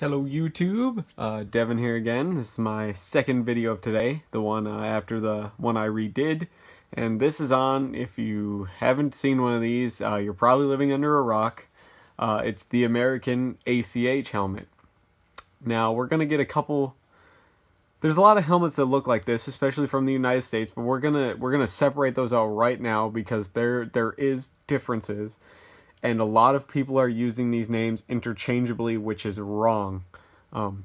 Hello YouTube, uh, Devin here again. This is my second video of today, the one uh, after the one I redid. And this is on, if you haven't seen one of these, uh, you're probably living under a rock. Uh, it's the American ACH helmet. Now we're going to get a couple, there's a lot of helmets that look like this, especially from the United States, but we're going to we're gonna separate those out right now because there there is differences and a lot of people are using these names interchangeably, which is wrong. Um,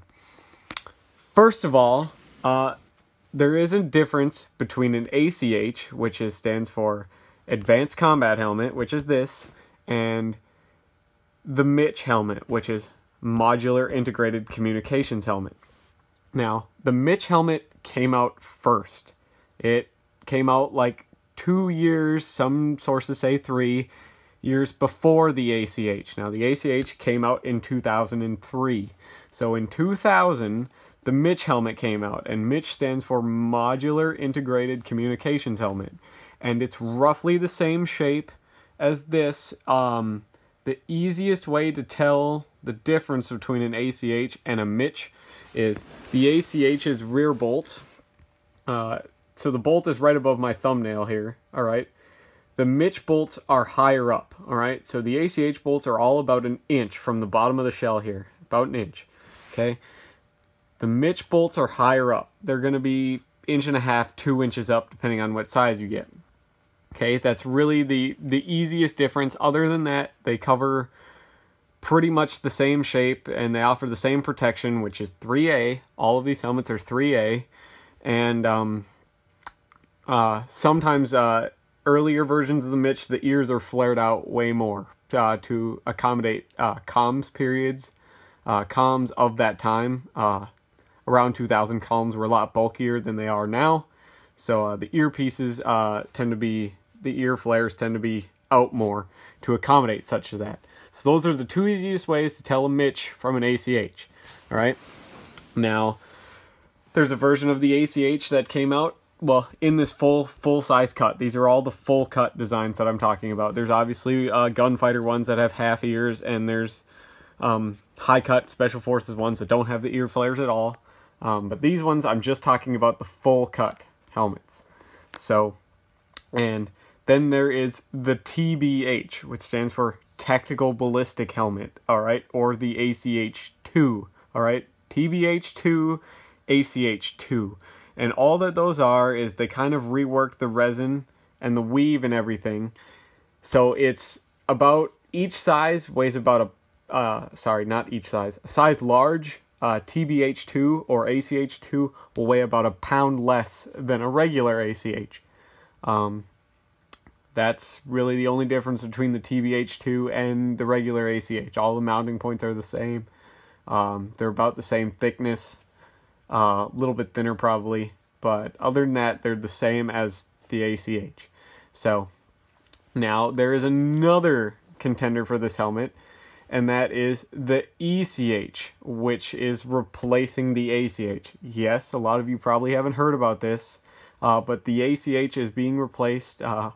first of all, uh, there is a difference between an ACH, which is, stands for Advanced Combat Helmet, which is this, and the MICH helmet, which is Modular Integrated Communications Helmet. Now, the MICH helmet came out first. It came out like two years, some sources say three, years before the ACH. Now, the ACH came out in 2003. So in 2000, the MICH helmet came out, and MICH stands for Modular Integrated Communications Helmet. And it's roughly the same shape as this. Um, the easiest way to tell the difference between an ACH and a MICH is the ACH's rear bolts. Uh, so the bolt is right above my thumbnail here, all right? The MICH bolts are higher up, all right? So the ACH bolts are all about an inch from the bottom of the shell here, about an inch, okay? The MICH bolts are higher up. They're going to be inch and a half, two inches up, depending on what size you get. Okay, that's really the, the easiest difference. Other than that, they cover pretty much the same shape and they offer the same protection, which is 3A. All of these helmets are 3A. And um, uh, sometimes uh, earlier versions of the MICH, the ears are flared out way more uh, to accommodate uh, comms periods. Uh, comms of that time, uh, around 2000 comms were a lot bulkier than they are now. So uh, the earpieces uh, tend to be, the ear flares tend to be out more to accommodate such as that. So those are the two easiest ways to tell a MICH from an ACH. All right. Now, there's a version of the ACH that came out well, in this full full size cut, these are all the full cut designs that I'm talking about. There's obviously uh, gunfighter ones that have half ears, and there's um, high cut special forces ones that don't have the ear flares at all. Um, but these ones, I'm just talking about the full cut helmets. So, and then there is the TBH, which stands for Tactical Ballistic Helmet, all right, or the ACH2, all right, TBH2, ACH2. And all that those are is they kind of reworked the resin and the weave and everything. So it's about each size weighs about a, uh, sorry, not each size, a size large uh, TBH2 or ACH2 will weigh about a pound less than a regular ACH. Um, that's really the only difference between the TBH2 and the regular ACH. All the mounting points are the same. Um, they're about the same thickness a uh, little bit thinner probably, but other than that, they're the same as the ACH. So now there is another contender for this helmet, and that is the ECH, which is replacing the ACH. Yes, a lot of you probably haven't heard about this, uh, but the ACH is being replaced uh,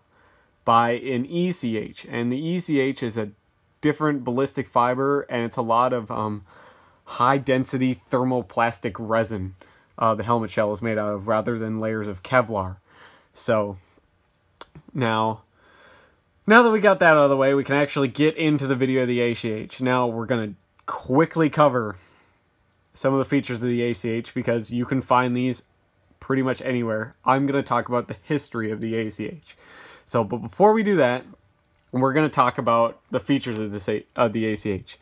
by an ECH, and the ECH is a different ballistic fiber, and it's a lot of um, high density thermoplastic resin uh, the helmet shell is made out of rather than layers of Kevlar. So now, now that we got that out of the way, we can actually get into the video of the ACH. Now we're going to quickly cover some of the features of the ACH because you can find these pretty much anywhere. I'm going to talk about the history of the ACH. So, but before we do that, we're going to talk about the features of, this, of the ACH.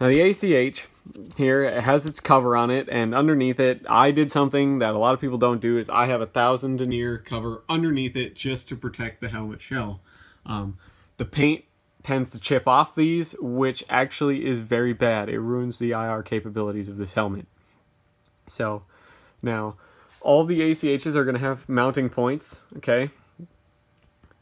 Now the ACH here it has its cover on it and underneath it I did something that a lot of people don't do is I have a thousand denier cover underneath it just to protect the helmet shell. Um, the paint tends to chip off these which actually is very bad. It ruins the IR capabilities of this helmet. So now all the ACHs are going to have mounting points okay.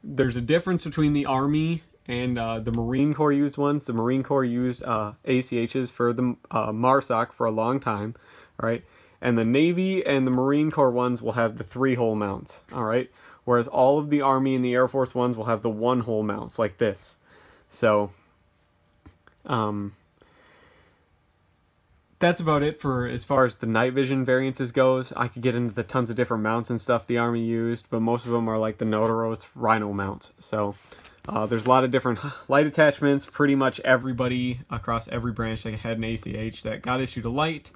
There's a difference between the Army and uh, the Marine Corps used ones. The Marine Corps used uh, ACHs for the uh, MARSOC for a long time, all right? And the Navy and the Marine Corps ones will have the three-hole mounts, all right? Whereas all of the Army and the Air Force ones will have the one-hole mounts, like this. So, um, that's about it for as far as the night vision variances goes. I could get into the tons of different mounts and stuff the Army used, but most of them are like the Norotos Rhino mounts. So uh, there's a lot of different light attachments. Pretty much everybody across every branch that had an ACH that got issued a light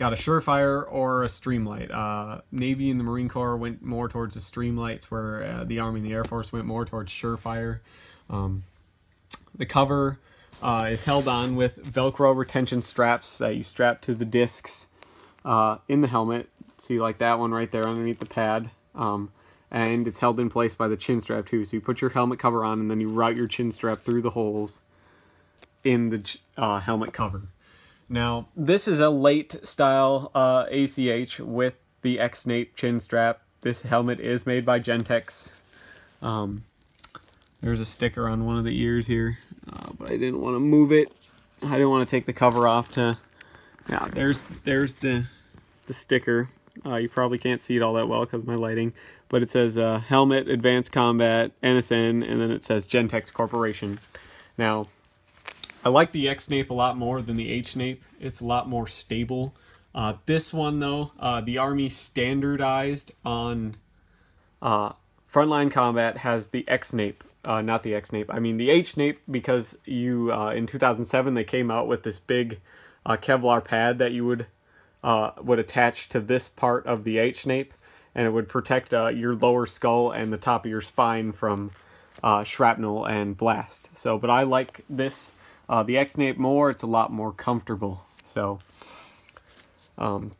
got a Surefire or a Streamlight. Uh, Navy and the Marine Corps went more towards the Streamlights, where uh, the Army and the Air Force went more towards Surefire. Um, the cover uh, is held on with Velcro retention straps that you strap to the discs uh, in the helmet. See, like that one right there underneath the pad. Um, and it's held in place by the chin strap too. So you put your helmet cover on and then you route your chin strap through the holes in the uh, helmet cover. Now, this is a late style uh, ACH with the X-Nape chin strap. This helmet is made by Gentex. Um, there's a sticker on one of the ears here, uh, but I didn't want to move it. I didn't want to take the cover off to... Yeah, there's there's the the sticker. Uh, you probably can't see it all that well because of my lighting, but it says uh, Helmet, Advanced Combat, NSN, and then it says Gentex Corporation. Now, I like the X-Nape a lot more than the H-Nape. It's a lot more stable. Uh, this one, though, uh, the Army standardized on uh, Frontline Combat has the X-Nape, uh, not the X-Nape. I mean the H-Nape because you in 2007 they came out with this big Kevlar pad that you would would attach to this part of the H-Nape, and it would protect your lower skull and the top of your spine from shrapnel and blast. So, but I like this uh, the X-Nape more, it's a lot more comfortable. So, um,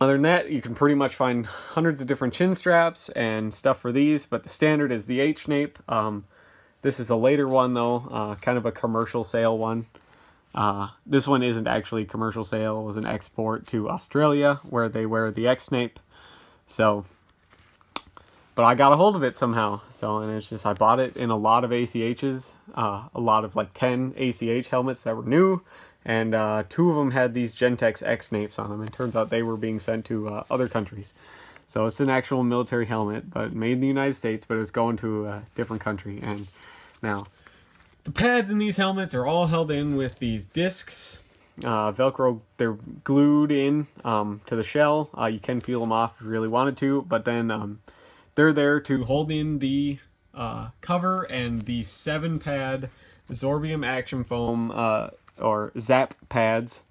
other than that, you can pretty much find hundreds of different chin straps and stuff for these, but the standard is the H-Nape. Um, this is a later one though, uh, kind of a commercial sale one. Uh, this one isn't actually commercial sale, it was an export to Australia where they wear the X-Nape. So, but I got a hold of it somehow. So, and it's just, I bought it in a lot of ACHs, uh, a lot of like 10 ACH helmets that were new, and uh, two of them had these Gentex X-Napes on them. It turns out they were being sent to uh, other countries. So it's an actual military helmet, but made in the United States, but it was going to a different country. And now, the pads in these helmets are all held in with these discs. Uh, Velcro, they're glued in um, to the shell. Uh, you can peel them off if you really wanted to, but then um, they're there to hold in the uh, cover and the seven pad Zorbium Action Foam uh, or Zap pads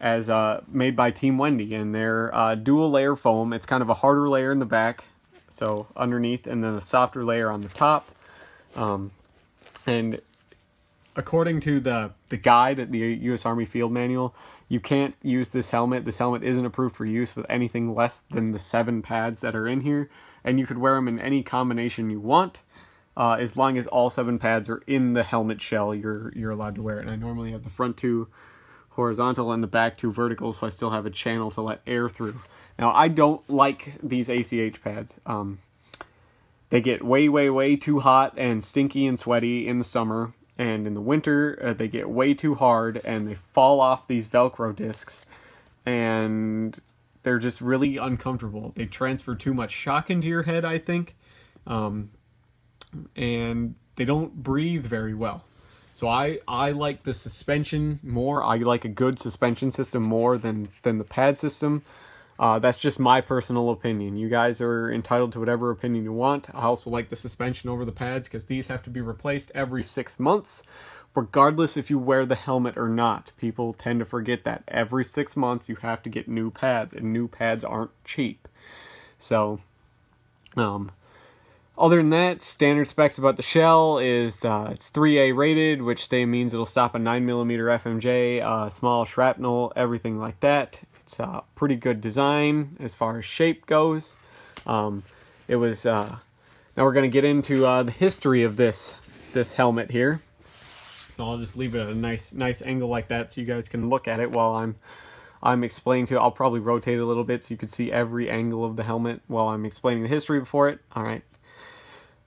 as uh, made by Team Wendy and they're uh, dual layer foam. It's kind of a harder layer in the back, so underneath, and then a softer layer on the top. Um, and according to the the guide at the U.S. Army Field Manual, you can't use this helmet. This helmet isn't approved for use with anything less than the seven pads that are in here and you could wear them in any combination you want. Uh, as long as all seven pads are in the helmet shell, you're you're allowed to wear it. And I normally have the front two horizontal and the back two vertical, so I still have a channel to let air through. Now, I don't like these ACH pads. Um, they get way, way, way too hot and stinky and sweaty in the summer, and in the winter, uh, they get way too hard and they fall off these Velcro discs, and they're just really uncomfortable. They transfer too much shock into your head, I think, um, and they don't breathe very well. So I, I like the suspension more. I like a good suspension system more than, than the pad system. Uh, that's just my personal opinion. You guys are entitled to whatever opinion you want. I also like the suspension over the pads because these have to be replaced every six months regardless if you wear the helmet or not. People tend to forget that. Every six months you have to get new pads, and new pads aren't cheap. So, um, other than that, standard specs about the shell is uh, it's 3A rated, which they means it'll stop a 9mm FMJ, uh, small shrapnel, everything like that. It's a pretty good design as far as shape goes. Um, it was, uh, now we're going to get into uh, the history of this, this helmet here. So I'll just leave it at a nice nice angle like that so you guys can look at it while I'm I'm explaining to you. I'll probably rotate a little bit so you can see every angle of the helmet while I'm explaining the history before it. Alright.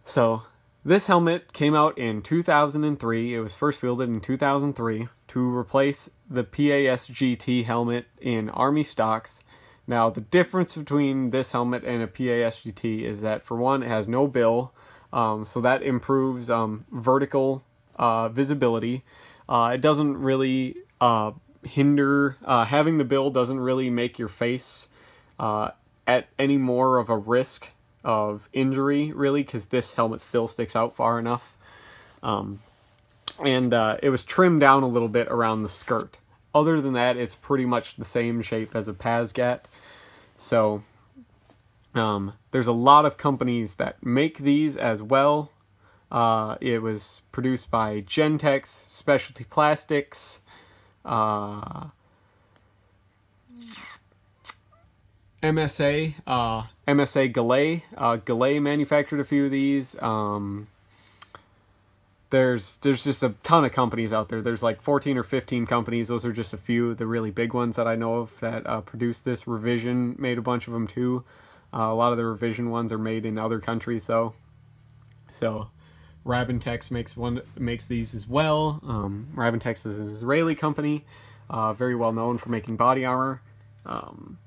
So this helmet came out in 2003. It was first fielded in 2003 to replace the PASGT helmet in Army stocks. Now, the difference between this helmet and a PASGT is that, for one, it has no bill, um, so that improves um, vertical uh, visibility. Uh, it doesn't really uh, hinder uh, having the bill doesn't really make your face uh, at any more of a risk of injury really because this helmet still sticks out far enough. Um, and uh, it was trimmed down a little bit around the skirt. Other than that it's pretty much the same shape as a PASGT so um, there's a lot of companies that make these as well. Uh, it was produced by Gentex Specialty Plastics. Uh, MSA, uh, MSA Gallet. Uh, Gallet manufactured a few of these. Um, there's there's just a ton of companies out there. There's like 14 or 15 companies. Those are just a few, the really big ones that I know of that uh, produce this. Revision made a bunch of them too. Uh, a lot of the Revision ones are made in other countries though. So Rabintex makes one makes these as well. Um, Rabintex is an Israeli company, uh, very well known for making body armor. Um,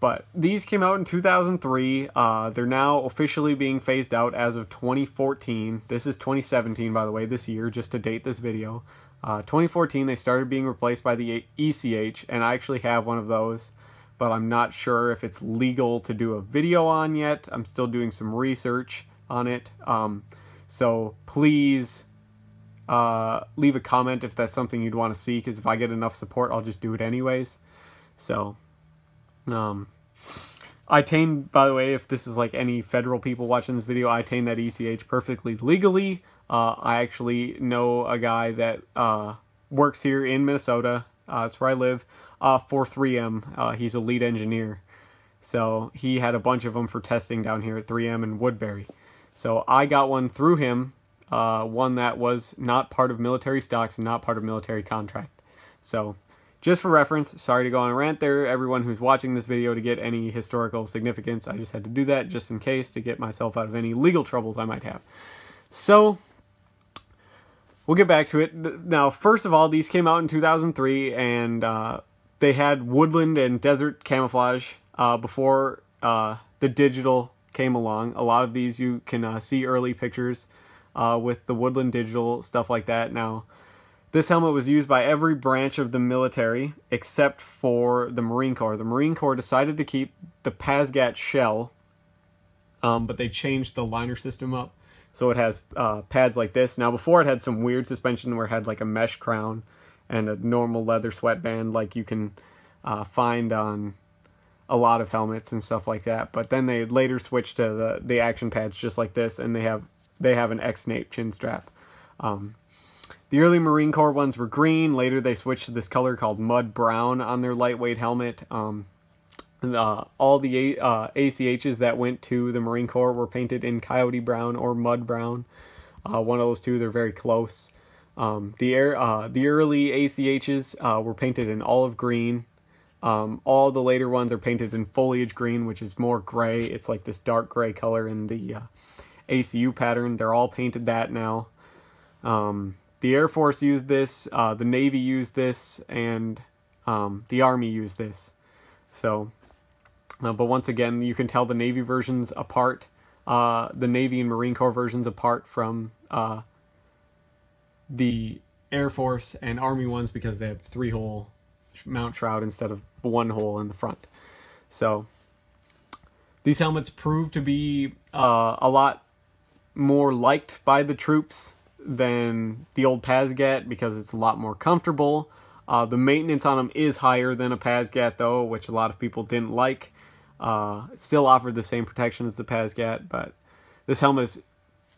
but these came out in 2003. Uh, they're now officially being phased out as of 2014. This is 2017, by the way, this year, just to date this video. Uh, 2014, they started being replaced by the ECH, and I actually have one of those, but I'm not sure if it's legal to do a video on yet. I'm still doing some research on it. Um, so please uh, leave a comment if that's something you'd want to see, because if I get enough support, I'll just do it anyways. So, um, I attained, by the way, if this is like any federal people watching this video, I attained that ECH perfectly legally. Uh, I actually know a guy that uh, works here in Minnesota. Uh, that's where I live. Uh, for 3M, uh, he's a lead engineer. So he had a bunch of them for testing down here at 3M in Woodbury. So I got one through him, uh, one that was not part of military stocks and not part of military contract. So just for reference, sorry to go on a rant there, everyone who's watching this video to get any historical significance. I just had to do that just in case to get myself out of any legal troubles I might have. So, we'll get back to it. Now, first of all, these came out in 2003, and uh, they had woodland and desert camouflage uh, before uh, the digital came along. A lot of these you can uh, see early pictures uh, with the Woodland Digital, stuff like that. Now, this helmet was used by every branch of the military except for the Marine Corps. The Marine Corps decided to keep the PASGT shell, um, but they changed the liner system up. So it has uh, pads like this. Now, before it had some weird suspension where it had like a mesh crown and a normal leather sweatband like you can uh, find on a lot of helmets and stuff like that. But then they later switched to the the action pads just like this, and they have they have an X-Nape chin strap. Um, the early Marine Corps ones were green. Later they switched to this color called mud brown on their lightweight helmet. Um, uh, all the uh, ACHs that went to the Marine Corps were painted in coyote brown or mud brown. Uh, one of those two, they're very close. Um, the air, uh, the early ACHs uh, were painted in olive green. Um, all the later ones are painted in foliage green, which is more gray. It's like this dark gray color in the uh, ACU pattern. They're all painted that now. Um, the Air Force used this, uh, the Navy used this, and um, the Army used this. So, uh, but once again, you can tell the Navy versions apart, uh, the Navy and Marine Corps versions apart from uh, the Air Force and Army ones because they have three hole mount shroud instead of one hole in the front. So these helmets prove to be uh, a lot more liked by the troops than the old PASGT because it's a lot more comfortable. Uh, the maintenance on them is higher than a PASGT though, which a lot of people didn't like. Uh, still offered the same protection as the PASGT, but this helmet is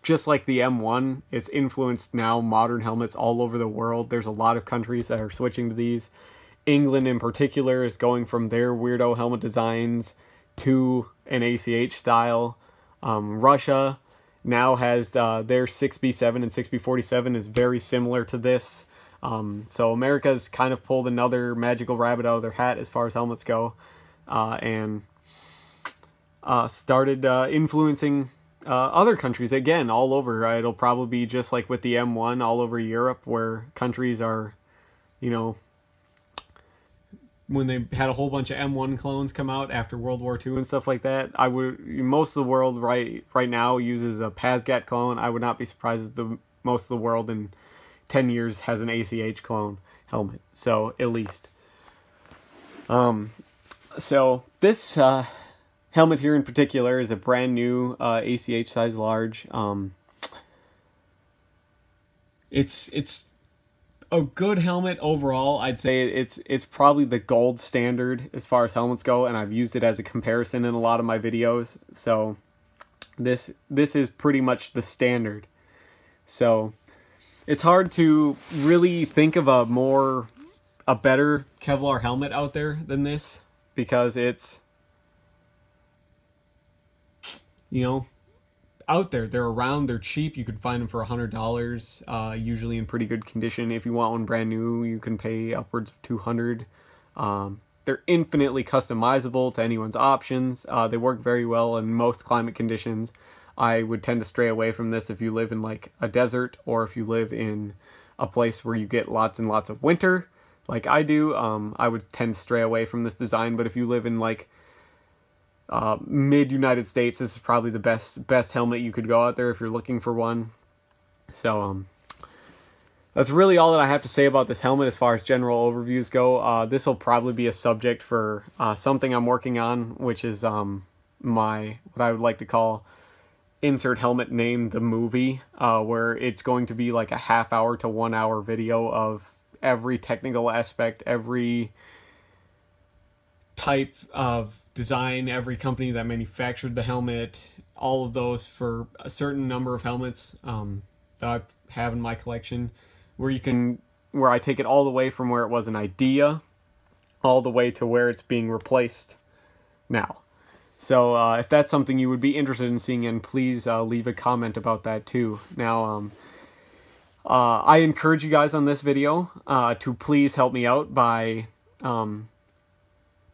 just like the M1. It's influenced now modern helmets all over the world. There's a lot of countries that are switching to these. England in particular is going from their weirdo helmet designs to an ACH style. Um, Russia now has uh, their 6B7 and 6B47 is very similar to this. Um, so America's kind of pulled another magical rabbit out of their hat as far as helmets go, uh, and uh, started uh, influencing uh, other countries again all over. It'll probably be just like with the M1 all over Europe, where countries are, you know, when they had a whole bunch of M1 clones come out after World War II and stuff like that. I would most of the world right right now uses a PASGT clone. I would not be surprised if the most of the world in 10 years has an ACH clone. helmet. So at least. Um, so this uh, helmet here in particular is a brand new uh, ACH size large. Um, it's it's a good helmet overall. I'd say it's it's probably the gold standard as far as helmets go, and I've used it as a comparison in a lot of my videos. So this this is pretty much the standard. So it's hard to really think of a more a better Kevlar helmet out there than this because it's you know out there. They're around. They're cheap. You can find them for a hundred dollars, uh, usually in pretty good condition. If you want one brand new, you can pay upwards of two hundred. Um, they're infinitely customizable to anyone's options. Uh, they work very well in most climate conditions. I would tend to stray away from this if you live in like a desert or if you live in a place where you get lots and lots of winter, like I do. Um, I would tend to stray away from this design. But if you live in like uh, mid United States, this is probably the best best helmet you could go out there if you're looking for one. So um, that's really all that I have to say about this helmet as far as general overviews go. Uh, this will probably be a subject for uh, something I'm working on, which is um, my what I would like to call insert helmet name the movie, uh, where it's going to be like a half hour to one hour video of every technical aspect, every type of design, every company that manufactured the helmet, all of those for a certain number of helmets um, that I have in my collection, where you can, where I take it all the way from where it was an idea, all the way to where it's being replaced now. So uh, if that's something you would be interested in seeing, and please uh, leave a comment about that too. Now, um, uh, I encourage you guys on this video uh, to please help me out by um,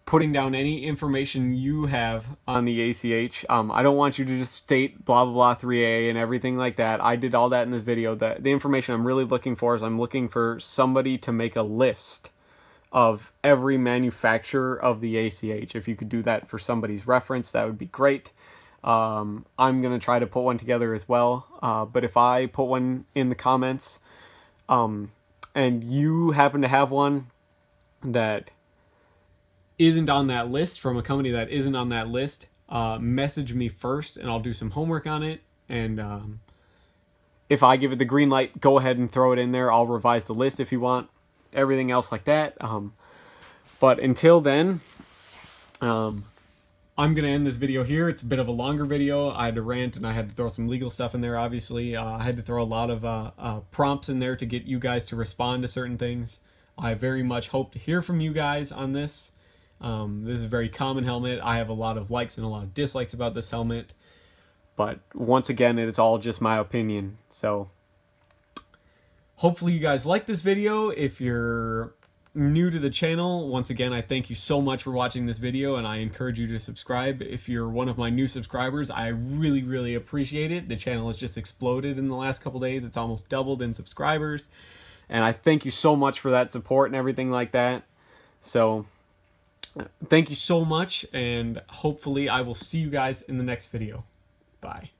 putting down any information you have on the ACH. Um, I don't want you to just state blah blah blah 3A and everything like that. I did all that in this video. The, the information I'm really looking for is I'm looking for somebody to make a list of every manufacturer of the ACH. If you could do that for somebody's reference, that would be great. Um, I'm going to try to put one together as well. Uh, but if I put one in the comments um, and you happen to have one that isn't on that list from a company that isn't on that list, uh, message me first and I'll do some homework on it. And um, if I give it the green light, go ahead and throw it in there. I'll revise the list if you want. Everything else like that. Um, but until then, um, I'm going to end this video here. It's a bit of a longer video. I had to rant and I had to throw some legal stuff in there, obviously. Uh, I had to throw a lot of uh, uh, prompts in there to get you guys to respond to certain things. I very much hope to hear from you guys on this. Um, this is a very common helmet. I have a lot of likes and a lot of dislikes about this helmet. But once again, it is all just my opinion. So hopefully you guys like this video. If you're new to the channel, once again, I thank you so much for watching this video and I encourage you to subscribe. If you're one of my new subscribers, I really, really appreciate it. The channel has just exploded in the last couple days. It's almost doubled in subscribers. And I thank you so much for that support and everything like that. So thank you so much, and hopefully I will see you guys in the next video. Bye.